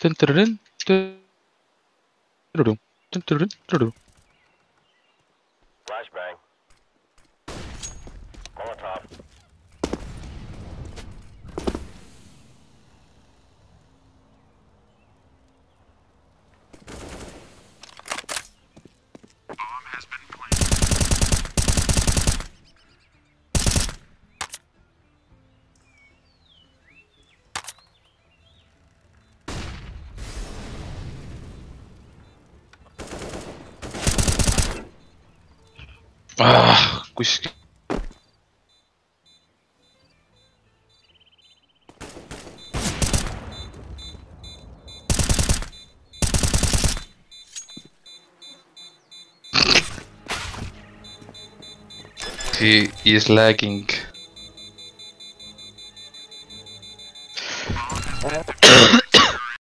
뜬뜨르른 뚜루룽 뜬뜨르른 뚜루룽 Flashbang. Ah. He is lagging.